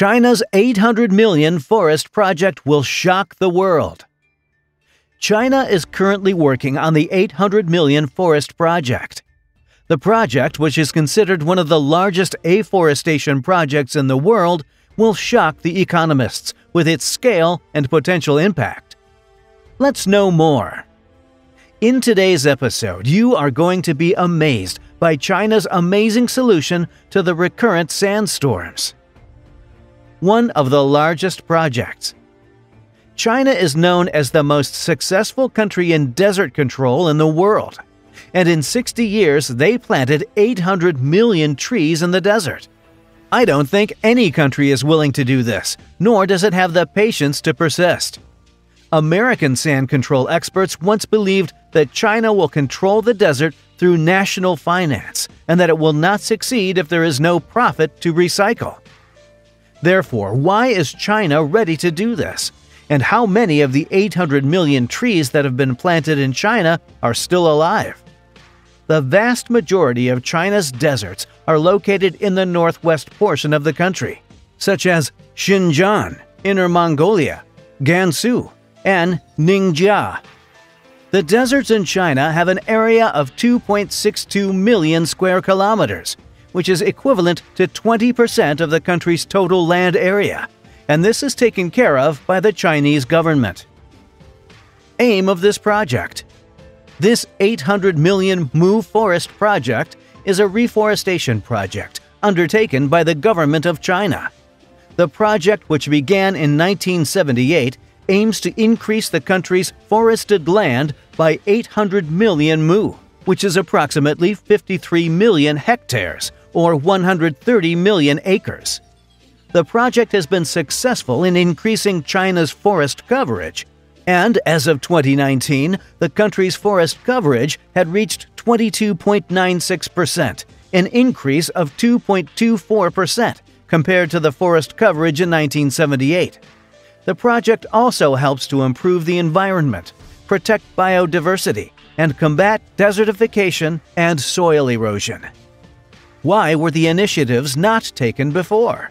China's 800 million forest project will shock the world. China is currently working on the 800 million forest project. The project, which is considered one of the largest afforestation projects in the world, will shock the economists with its scale and potential impact. Let's know more. In today's episode, you are going to be amazed by China's amazing solution to the recurrent sandstorms. One of the largest projects. China is known as the most successful country in desert control in the world. And in 60 years, they planted 800 million trees in the desert. I don't think any country is willing to do this, nor does it have the patience to persist. American sand control experts once believed that China will control the desert through national finance and that it will not succeed if there is no profit to recycle. Therefore, why is China ready to do this? And how many of the 800 million trees that have been planted in China are still alive? The vast majority of China's deserts are located in the northwest portion of the country, such as Xinjiang, Inner Mongolia, Gansu, and Ningxia. The deserts in China have an area of 2.62 million square kilometers, which is equivalent to 20% of the country's total land area, and this is taken care of by the Chinese government. Aim of this project this 800 million Mu Forest project is a reforestation project undertaken by the government of China. The project, which began in 1978, aims to increase the country's forested land by 800 million mu, which is approximately 53 million hectares or 130 million acres. The project has been successful in increasing China's forest coverage and as of 2019, the country's forest coverage had reached 22.96%, an increase of 2.24% compared to the forest coverage in 1978. The project also helps to improve the environment, protect biodiversity, and combat desertification and soil erosion. Why were the initiatives not taken before?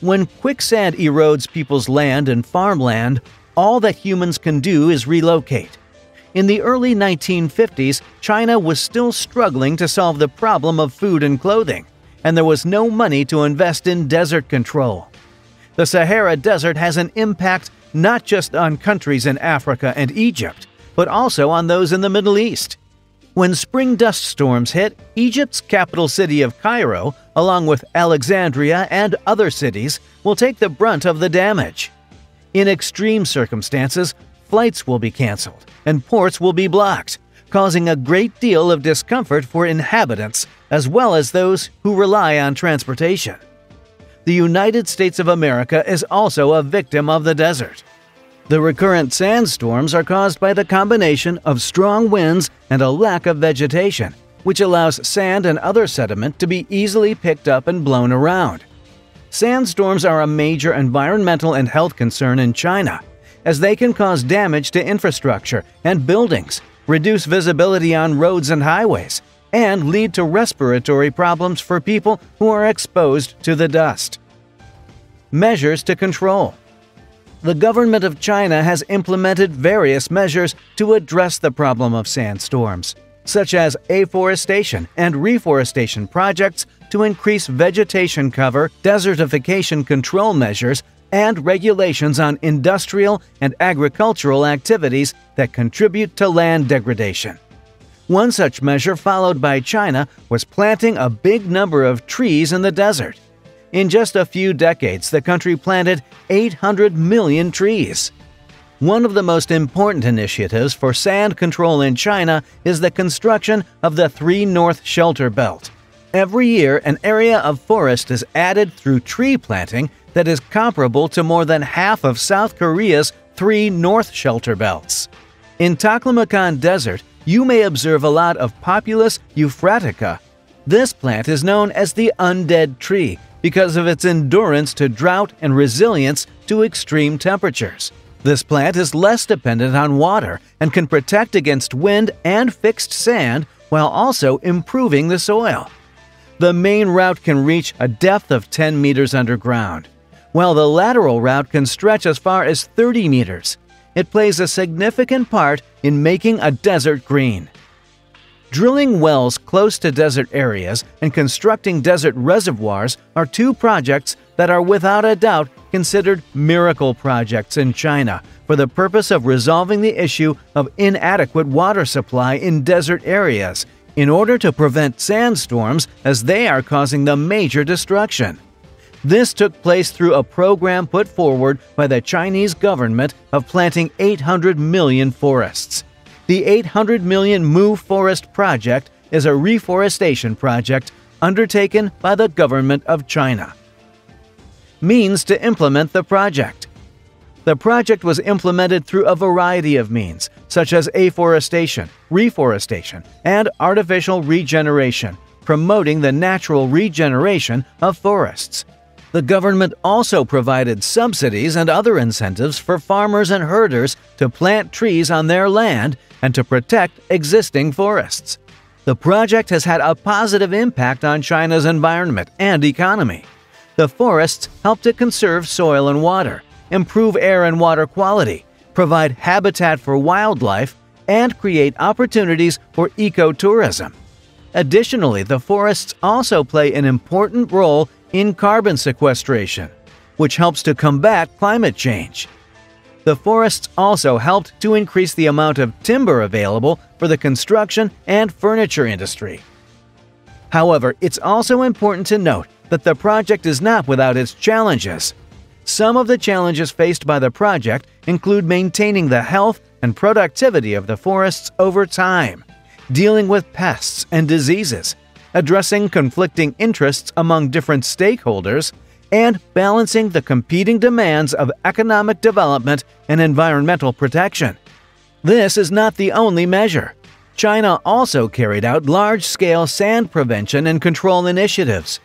When quicksand erodes people's land and farmland, all that humans can do is relocate. In the early 1950s, China was still struggling to solve the problem of food and clothing, and there was no money to invest in desert control. The Sahara Desert has an impact not just on countries in Africa and Egypt, but also on those in the Middle East. When spring dust storms hit, Egypt's capital city of Cairo, along with Alexandria and other cities, will take the brunt of the damage. In extreme circumstances, flights will be canceled and ports will be blocked, causing a great deal of discomfort for inhabitants as well as those who rely on transportation. The United States of America is also a victim of the desert. The recurrent sandstorms are caused by the combination of strong winds and a lack of vegetation, which allows sand and other sediment to be easily picked up and blown around. Sandstorms are a major environmental and health concern in China, as they can cause damage to infrastructure and buildings, reduce visibility on roads and highways, and lead to respiratory problems for people who are exposed to the dust. Measures to control The government of China has implemented various measures to address the problem of sandstorms such as afforestation and reforestation projects to increase vegetation cover, desertification control measures, and regulations on industrial and agricultural activities that contribute to land degradation. One such measure followed by China was planting a big number of trees in the desert. In just a few decades, the country planted 800 million trees. One of the most important initiatives for sand control in China is the construction of the Three North Shelter Belt. Every year, an area of forest is added through tree planting that is comparable to more than half of South Korea's three North Shelter Belts. In Taklamakan Desert, you may observe a lot of Populus euphratica. This plant is known as the undead tree because of its endurance to drought and resilience to extreme temperatures. This plant is less dependent on water and can protect against wind and fixed sand while also improving the soil. The main root can reach a depth of 10 meters underground. while the lateral root can stretch as far as 30 meters. It plays a significant part in making a desert green. Drilling wells close to desert areas and constructing desert reservoirs are two projects that are without a doubt considered miracle projects in China for the purpose of resolving the issue of inadequate water supply in desert areas in order to prevent sandstorms as they are causing the major destruction. This took place through a program put forward by the Chinese government of planting 800 million forests. The 800 million Mu Forest Project is a reforestation project undertaken by the government of China. Means to implement the project The project was implemented through a variety of means, such as afforestation, reforestation, and artificial regeneration, promoting the natural regeneration of forests. The government also provided subsidies and other incentives for farmers and herders to plant trees on their land and to protect existing forests. The project has had a positive impact on China's environment and economy. The forests help to conserve soil and water, improve air and water quality, provide habitat for wildlife, and create opportunities for ecotourism. Additionally, the forests also play an important role in carbon sequestration, which helps to combat climate change. The forests also helped to increase the amount of timber available for the construction and furniture industry. However, it's also important to note that the project is not without its challenges. Some of the challenges faced by the project include maintaining the health and productivity of the forests over time, dealing with pests and diseases, addressing conflicting interests among different stakeholders, and balancing the competing demands of economic development and environmental protection. This is not the only measure. China also carried out large scale sand prevention and control initiatives.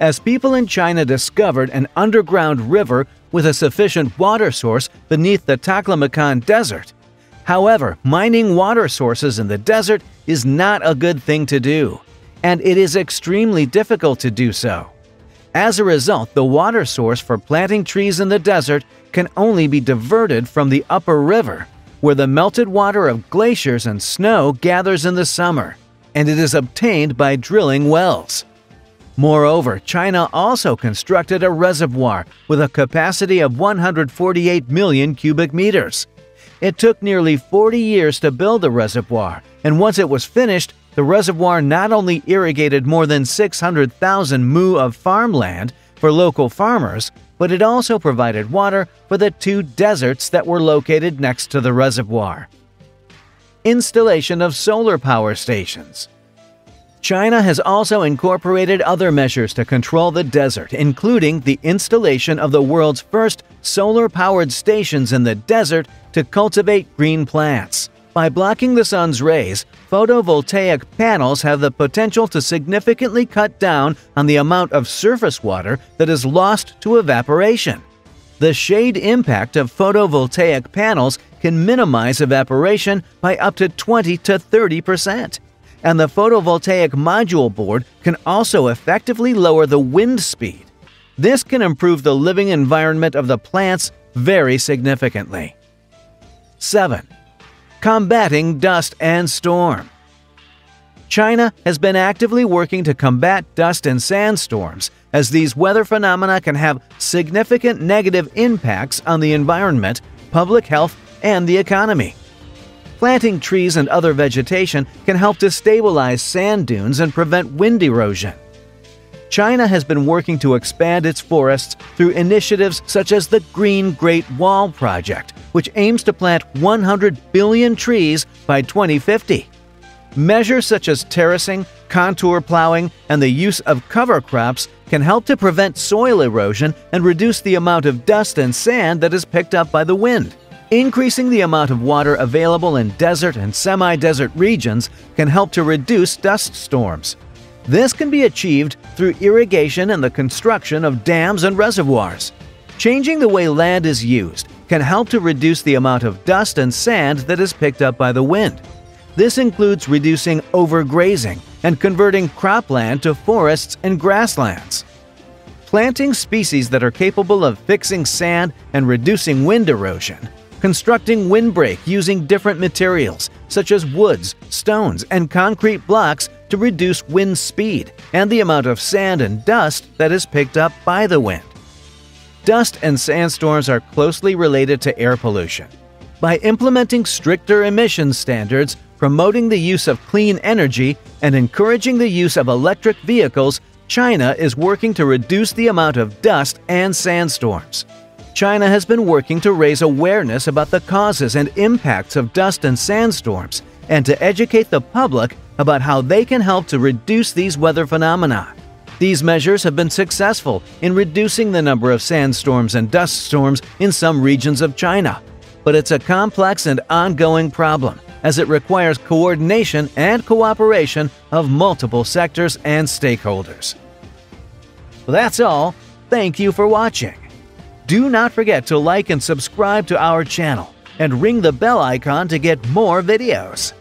As people in China discovered an underground river with a sufficient water source beneath the Taklamakan Desert. However, mining water sources in the desert is not a good thing to do and it is extremely difficult to do so. As a result, the water source for planting trees in the desert can only be diverted from the upper river, where the melted water of glaciers and snow gathers in the summer, and it is obtained by drilling wells. Moreover, China also constructed a reservoir with a capacity of 148 million cubic meters. It took nearly 40 years to build the reservoir, and once it was finished, the reservoir not only irrigated more than 600,000 mu of farmland for local farmers, but it also provided water for the two deserts that were located next to the reservoir. Installation of solar power stations. China has also incorporated other measures to control the desert, including the installation of the world's first solar powered stations in the desert to cultivate green plants. By blocking the sun's rays, photovoltaic panels have the potential to significantly cut down on the amount of surface water that is lost to evaporation. The shade impact of photovoltaic panels can minimize evaporation by up to 20 to 30 percent. And the photovoltaic module board can also effectively lower the wind speed. This can improve the living environment of the plants very significantly. 7 combating dust and storm. China has been actively working to combat dust and sandstorms, as these weather phenomena can have significant negative impacts on the environment, public health, and the economy. Planting trees and other vegetation can help to stabilize sand dunes and prevent wind erosion. China has been working to expand its forests through initiatives such as the Green Great Wall Project, which aims to plant 100 billion trees by 2050. Measures such as terracing, contour plowing, and the use of cover crops can help to prevent soil erosion and reduce the amount of dust and sand that is picked up by the wind. Increasing the amount of water available in desert and semi desert regions can help to reduce dust storms. This can be achieved through irrigation and the construction of dams and reservoirs. Changing the way land is used can help to reduce the amount of dust and sand that is picked up by the wind. This includes reducing overgrazing and converting cropland to forests and grasslands. planting species that are capable of fixing sand and reducing wind erosion, constructing windbreak using different materials such as woods, stones, and concrete blocks to reduce wind speed and the amount of sand and dust that is picked up by the wind. Dust and sandstorms are closely related to air pollution. By implementing stricter emission standards, promoting the use of clean energy, and encouraging the use of electric vehicles, China is working to reduce the amount of dust and sandstorms. China has been working to raise awareness about the causes and impacts of dust and sandstorms and to educate the public about how they can help to reduce these weather phenomena. These measures have been successful in reducing the number of sandstorms and dust storms in some regions of China. But it's a complex and ongoing problem as it requires coordination and cooperation of multiple sectors and stakeholders. That's all. Thank you for watching. Do not forget to like and subscribe to our channel and ring the bell icon to get more videos.